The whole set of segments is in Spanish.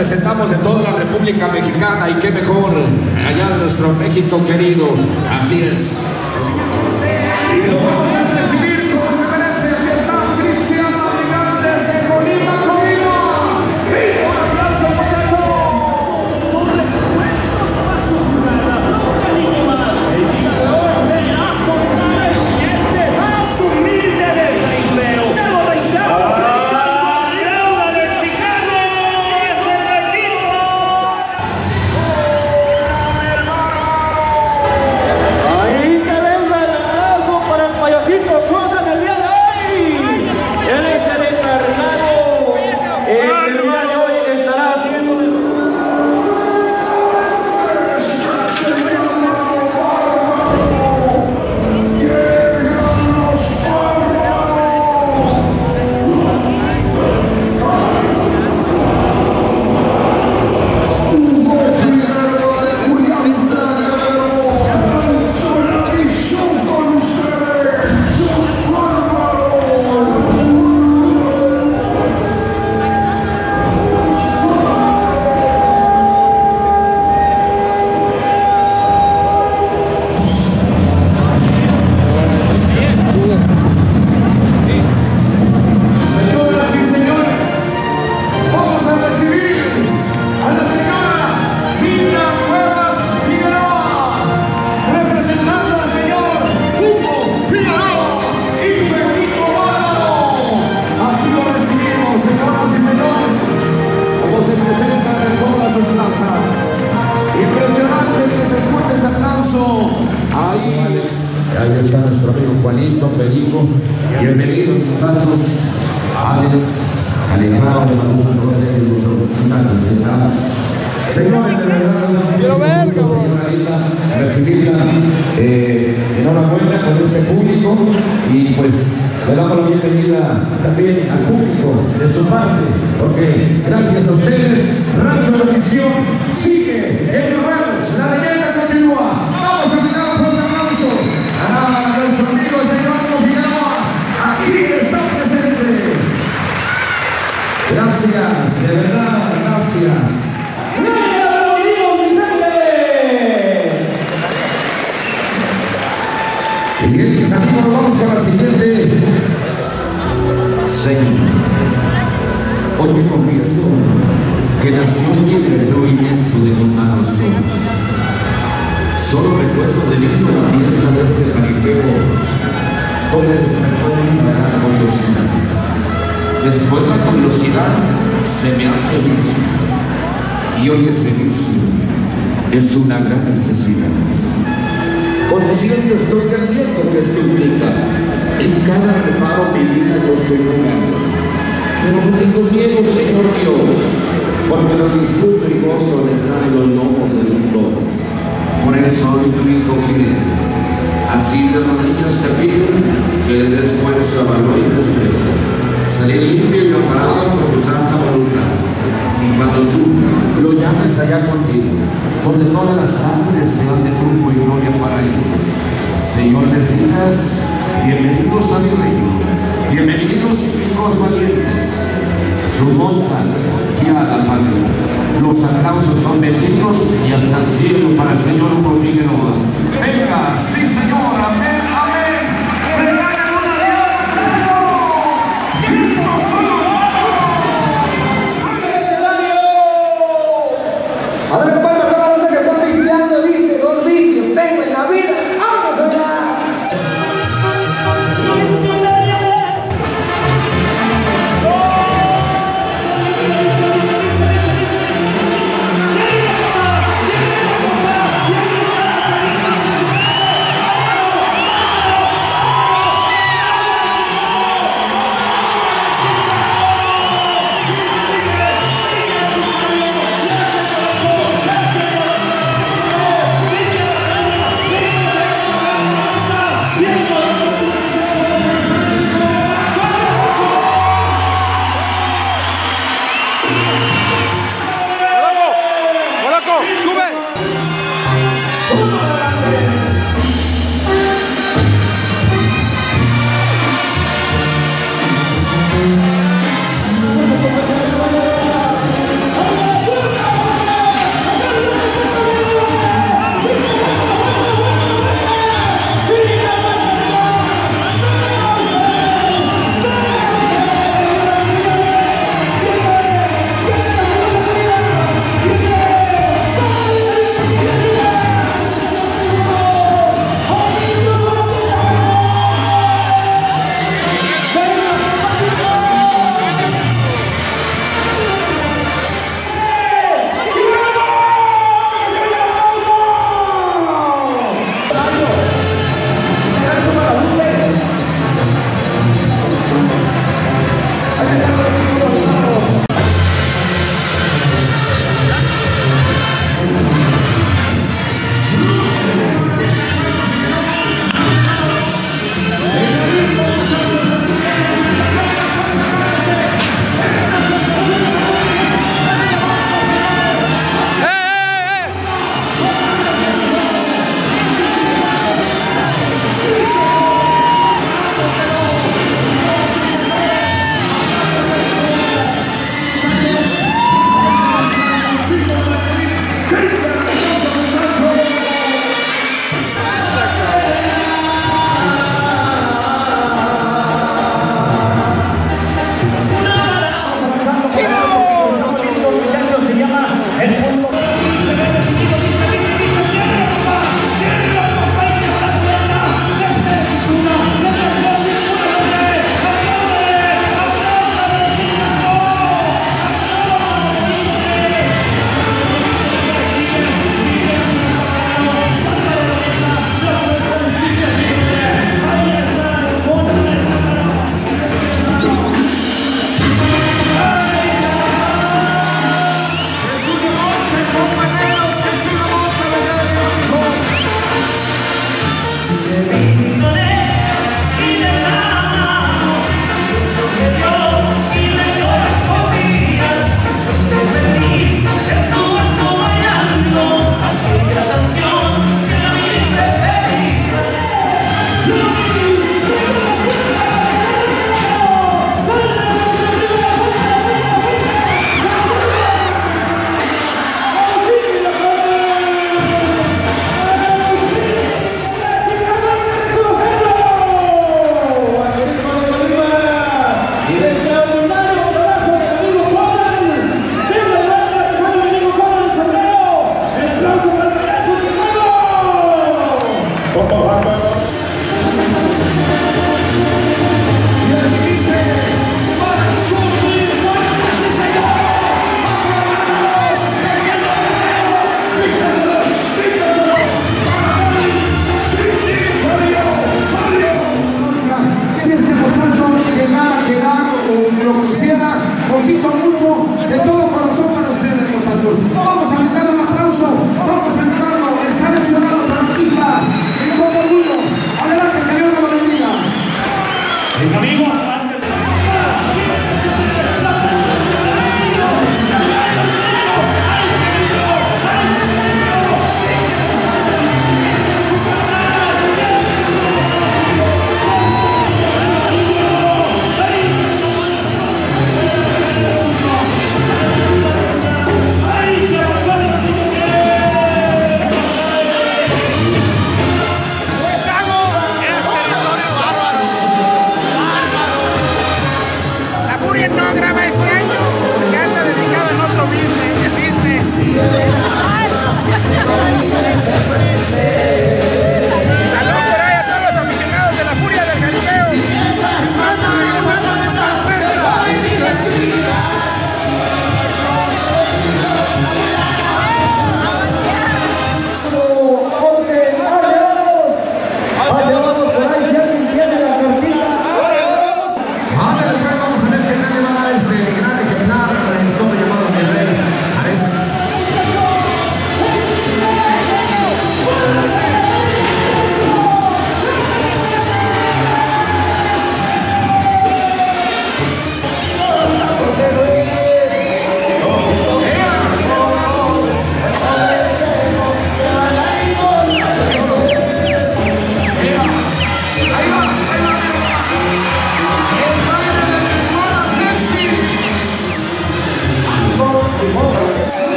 representamos de toda la República Mexicana y qué mejor allá de nuestro México querido. Así es. Alex, Alejandro, saludos a todos ellos, muchachos, estamos. Señores, de verdad, nos da muchísimo gusto, recibirla. Eh, enhorabuena con este público y pues le damos la bienvenida también al público de su parte, porque gracias a ustedes, Rancho de Misión sigue en Gracias, de verdad, gracias. Y bien, mis amigos, nos vamos con la siguiente. Señor, hoy te confieso que nació un deseo inmenso de contar los todos. Solo recuerdo de niño la fiesta de este jaripeo, donde despertó una gran curiosidad. Después la curiosidad se me hace vicio, y hoy ese vicio es una gran necesidad. Consciente estoy del riesgo que esto implica. En cada reparo mi vida yo soy. Pero no tengo miedo, Señor Dios, porque lo disfruto y gozo de estar en los lomos del mundo. Por eso hoy tu hijo jinete, así de rodillas te pido que le des fuerza, valor y destreza. Salir limpio y amparado por tu santa voluntad. Y cuando tú lo llames allá contigo, donde todas las tardes sean de triunfo y gloria para ellos. Señor, les digas, bienvenidos a mi reino, bienvenidos hijos valientes. Su monta y a la palma. Los aplausos son benditos y hasta el cielo para el Señor Hugo Figueroa. Venga, sí Señor, amén.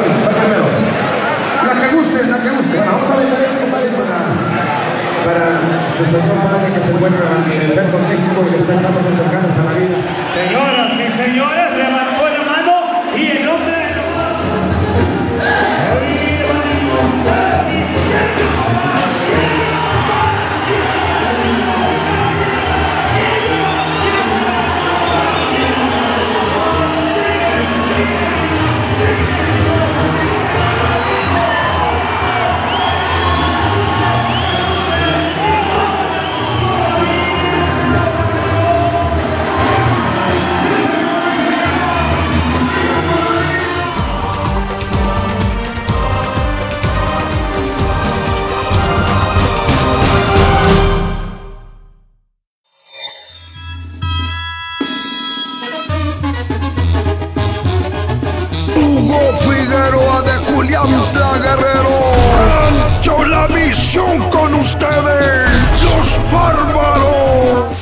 Primero? La que guste, la que guste. Bueno, vamos a vender esto, compadre, para, para su señor padre que se encuentra en el México y que está echando muchas ganas a la vida. Señoras y señores, Figueroa de Julián Pla Guerrero. Yo la misión con ustedes, los bárbaros.